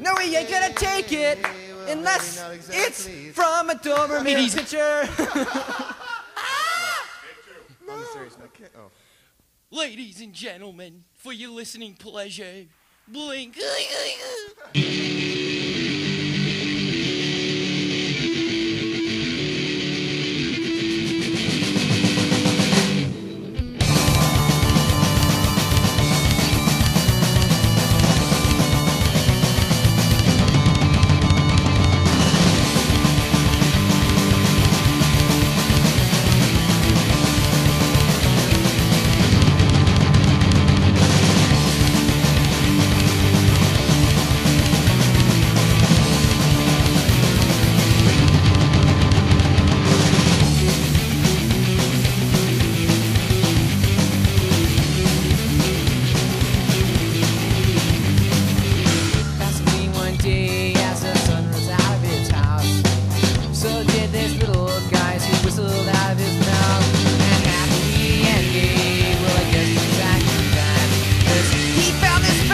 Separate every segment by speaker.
Speaker 1: No, you ain't gonna take it unless it's from a Doberman pincher.
Speaker 2: Ladies and gentlemen, for your listening pleasure, blink.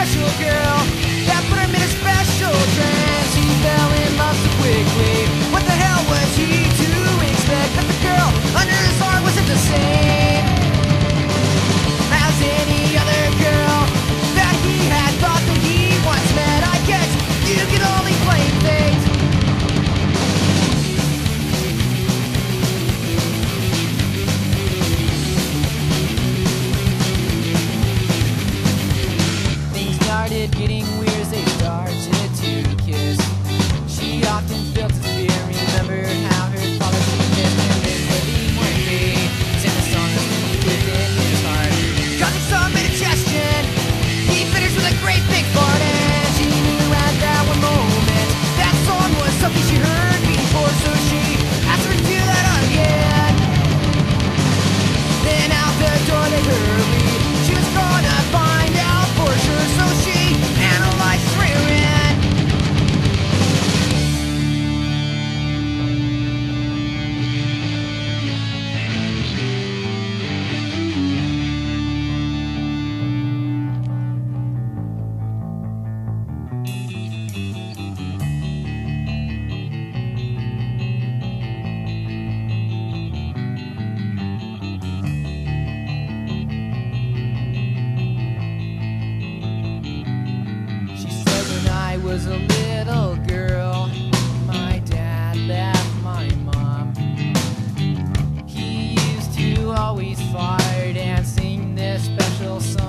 Speaker 1: special girl. was a little girl, my dad left my mom. He used to always fart and sing this special song.